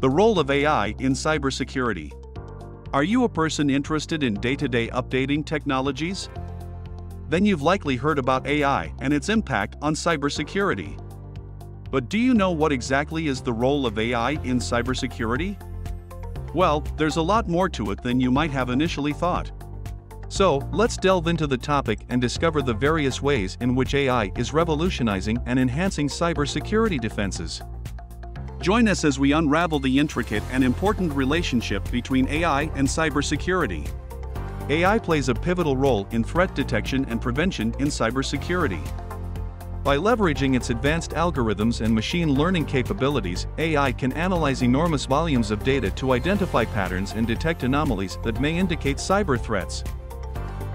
The role of AI in cybersecurity. Are you a person interested in day to day updating technologies? Then you've likely heard about AI and its impact on cybersecurity. But do you know what exactly is the role of AI in cybersecurity? Well, there's a lot more to it than you might have initially thought. So, let's delve into the topic and discover the various ways in which AI is revolutionizing and enhancing cybersecurity defenses. Join us as we unravel the intricate and important relationship between AI and cybersecurity. AI plays a pivotal role in threat detection and prevention in cybersecurity. By leveraging its advanced algorithms and machine learning capabilities, AI can analyze enormous volumes of data to identify patterns and detect anomalies that may indicate cyber threats.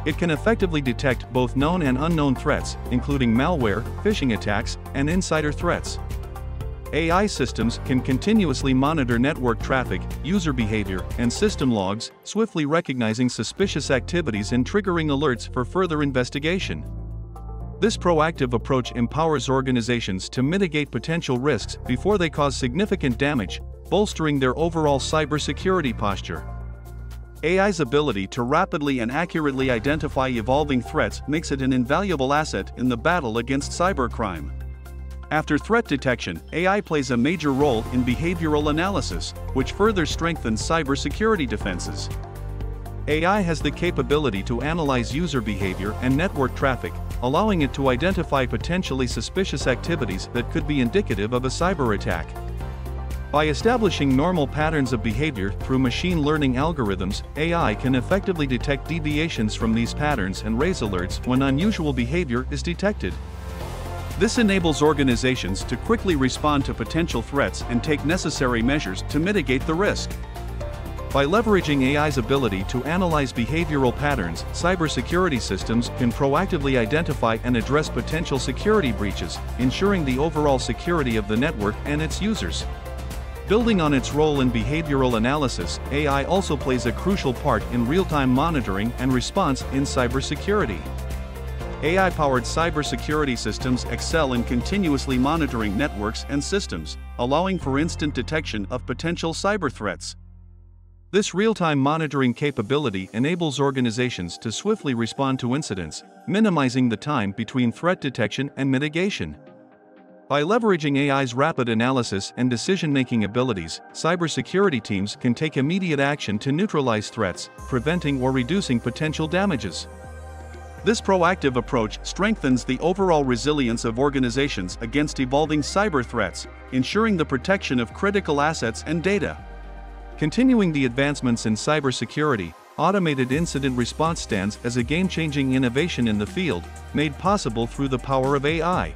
It can effectively detect both known and unknown threats, including malware, phishing attacks, and insider threats. AI systems can continuously monitor network traffic, user behavior, and system logs, swiftly recognizing suspicious activities and triggering alerts for further investigation. This proactive approach empowers organizations to mitigate potential risks before they cause significant damage, bolstering their overall cybersecurity posture. AI's ability to rapidly and accurately identify evolving threats makes it an invaluable asset in the battle against cybercrime. After threat detection, AI plays a major role in behavioral analysis, which further strengthens cybersecurity defenses. AI has the capability to analyze user behavior and network traffic, allowing it to identify potentially suspicious activities that could be indicative of a cyber attack. By establishing normal patterns of behavior through machine learning algorithms, AI can effectively detect deviations from these patterns and raise alerts when unusual behavior is detected. This enables organizations to quickly respond to potential threats and take necessary measures to mitigate the risk. By leveraging AI's ability to analyze behavioral patterns, cybersecurity systems can proactively identify and address potential security breaches, ensuring the overall security of the network and its users. Building on its role in behavioral analysis, AI also plays a crucial part in real-time monitoring and response in cybersecurity. AI-powered cybersecurity systems excel in continuously monitoring networks and systems, allowing for instant detection of potential cyber threats. This real-time monitoring capability enables organizations to swiftly respond to incidents, minimizing the time between threat detection and mitigation. By leveraging AI's rapid analysis and decision-making abilities, cybersecurity teams can take immediate action to neutralize threats, preventing or reducing potential damages. This proactive approach strengthens the overall resilience of organizations against evolving cyber threats, ensuring the protection of critical assets and data. Continuing the advancements in cybersecurity, automated incident response stands as a game-changing innovation in the field, made possible through the power of AI.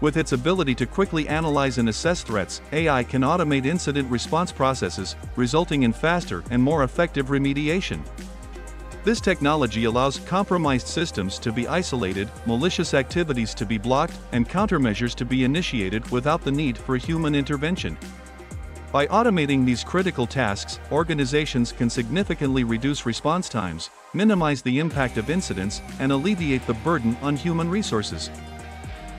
With its ability to quickly analyze and assess threats, AI can automate incident response processes, resulting in faster and more effective remediation. This technology allows compromised systems to be isolated, malicious activities to be blocked, and countermeasures to be initiated without the need for human intervention. By automating these critical tasks, organizations can significantly reduce response times, minimize the impact of incidents, and alleviate the burden on human resources.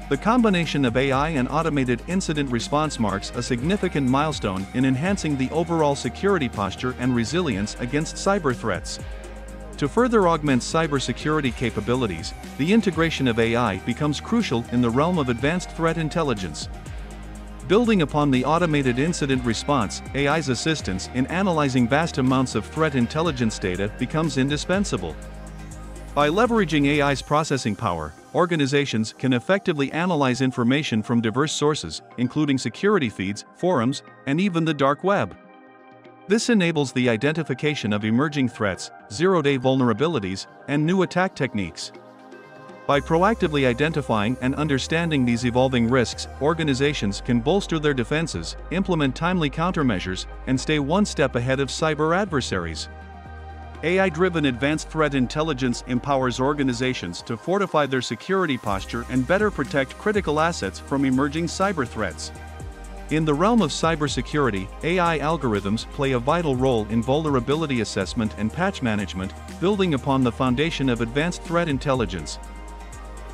The combination of AI and automated incident response marks a significant milestone in enhancing the overall security posture and resilience against cyber threats. To further augment cybersecurity capabilities, the integration of AI becomes crucial in the realm of advanced threat intelligence. Building upon the automated incident response, AI's assistance in analyzing vast amounts of threat intelligence data becomes indispensable. By leveraging AI's processing power, organizations can effectively analyze information from diverse sources, including security feeds, forums, and even the dark web. This enables the identification of emerging threats, zero day vulnerabilities, and new attack techniques. By proactively identifying and understanding these evolving risks, organizations can bolster their defenses, implement timely countermeasures, and stay one step ahead of cyber adversaries. AI-driven advanced threat intelligence empowers organizations to fortify their security posture and better protect critical assets from emerging cyber threats. In the realm of cybersecurity, AI algorithms play a vital role in vulnerability assessment and patch management, building upon the foundation of advanced threat intelligence.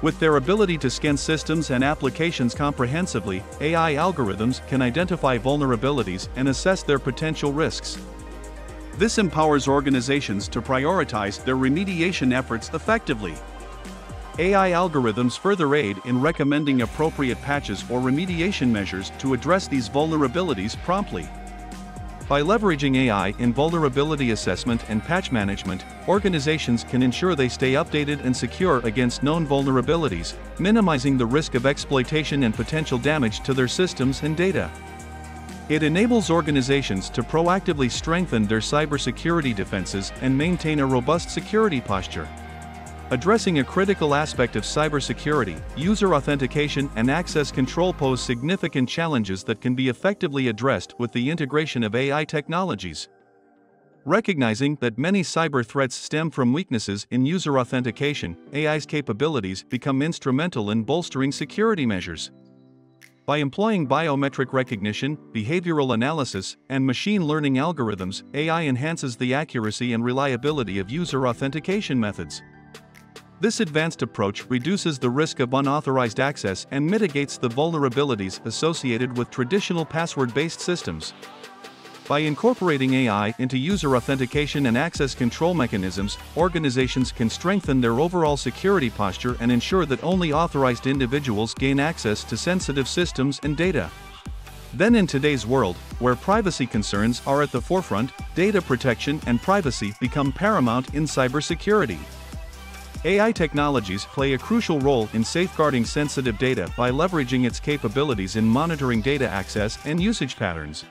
With their ability to scan systems and applications comprehensively, AI algorithms can identify vulnerabilities and assess their potential risks. This empowers organizations to prioritize their remediation efforts effectively. AI algorithms further aid in recommending appropriate patches or remediation measures to address these vulnerabilities promptly. By leveraging AI in vulnerability assessment and patch management, organizations can ensure they stay updated and secure against known vulnerabilities, minimizing the risk of exploitation and potential damage to their systems and data. It enables organizations to proactively strengthen their cybersecurity defenses and maintain a robust security posture. Addressing a critical aspect of cybersecurity, user authentication and access control pose significant challenges that can be effectively addressed with the integration of AI technologies. Recognizing that many cyber threats stem from weaknesses in user authentication, AI's capabilities become instrumental in bolstering security measures. By employing biometric recognition, behavioral analysis, and machine learning algorithms, AI enhances the accuracy and reliability of user authentication methods. This advanced approach reduces the risk of unauthorized access and mitigates the vulnerabilities associated with traditional password-based systems. By incorporating AI into user authentication and access control mechanisms, organizations can strengthen their overall security posture and ensure that only authorized individuals gain access to sensitive systems and data. Then in today's world, where privacy concerns are at the forefront, data protection and privacy become paramount in cybersecurity. AI technologies play a crucial role in safeguarding sensitive data by leveraging its capabilities in monitoring data access and usage patterns.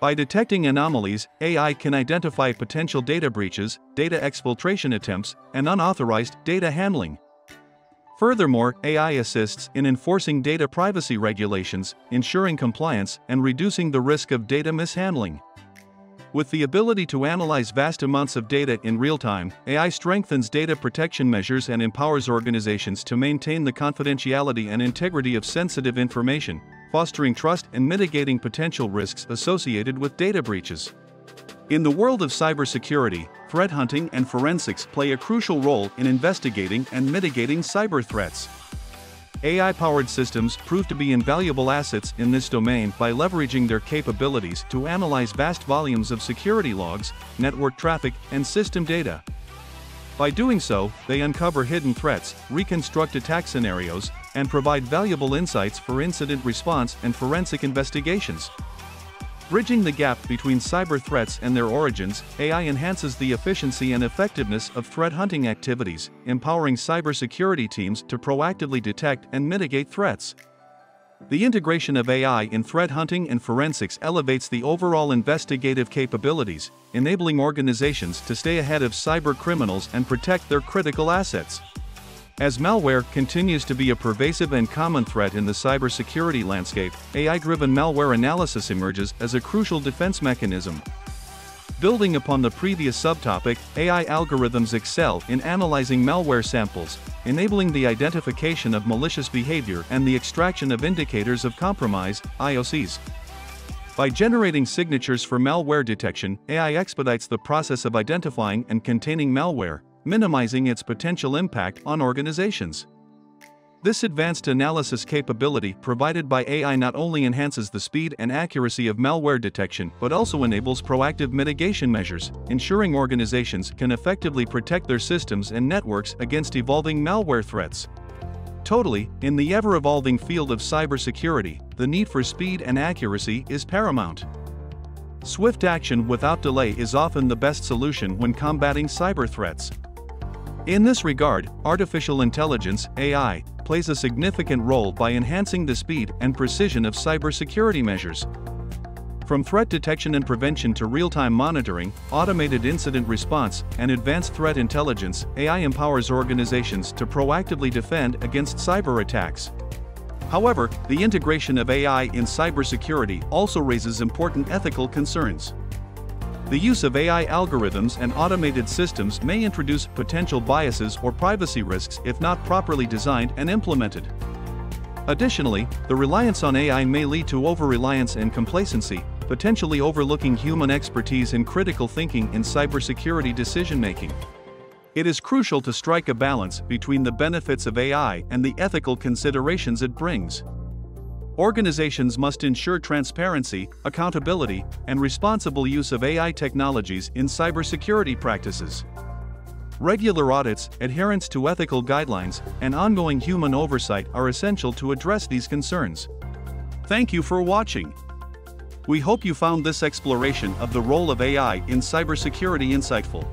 By detecting anomalies, AI can identify potential data breaches, data exfiltration attempts, and unauthorized data handling. Furthermore, AI assists in enforcing data privacy regulations, ensuring compliance, and reducing the risk of data mishandling. With the ability to analyze vast amounts of data in real time, AI strengthens data protection measures and empowers organizations to maintain the confidentiality and integrity of sensitive information, fostering trust and mitigating potential risks associated with data breaches. In the world of cybersecurity, threat hunting and forensics play a crucial role in investigating and mitigating cyber threats. AI powered systems prove to be invaluable assets in this domain by leveraging their capabilities to analyze vast volumes of security logs, network traffic, and system data. By doing so, they uncover hidden threats, reconstruct attack scenarios, and provide valuable insights for incident response and forensic investigations. Bridging the gap between cyber threats and their origins, AI enhances the efficiency and effectiveness of threat hunting activities, empowering cybersecurity teams to proactively detect and mitigate threats. The integration of AI in threat hunting and forensics elevates the overall investigative capabilities, enabling organizations to stay ahead of cyber criminals and protect their critical assets. As malware continues to be a pervasive and common threat in the cybersecurity landscape, AI-driven malware analysis emerges as a crucial defense mechanism. Building upon the previous subtopic, AI algorithms excel in analyzing malware samples, enabling the identification of malicious behavior and the extraction of indicators of compromise, IOCs. By generating signatures for malware detection, AI expedites the process of identifying and containing malware, minimizing its potential impact on organizations. This advanced analysis capability provided by AI not only enhances the speed and accuracy of malware detection but also enables proactive mitigation measures, ensuring organizations can effectively protect their systems and networks against evolving malware threats. Totally, in the ever evolving field of cybersecurity, the need for speed and accuracy is paramount. Swift action without delay is often the best solution when combating cyber threats. In this regard, artificial intelligence AI, plays a significant role by enhancing the speed and precision of cybersecurity measures. From threat detection and prevention to real-time monitoring, automated incident response, and advanced threat intelligence, AI empowers organizations to proactively defend against cyber attacks. However, the integration of AI in cybersecurity also raises important ethical concerns. The use of AI algorithms and automated systems may introduce potential biases or privacy risks if not properly designed and implemented. Additionally, the reliance on AI may lead to over-reliance and complacency, potentially overlooking human expertise and critical thinking in cybersecurity decision-making. It is crucial to strike a balance between the benefits of AI and the ethical considerations it brings. Organizations must ensure transparency, accountability, and responsible use of AI technologies in cybersecurity practices. Regular audits, adherence to ethical guidelines, and ongoing human oversight are essential to address these concerns. Thank you for watching. We hope you found this exploration of the role of AI in cybersecurity insightful.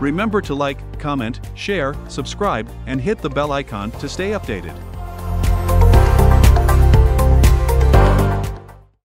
Remember to like, comment, share, subscribe, and hit the bell icon to stay updated.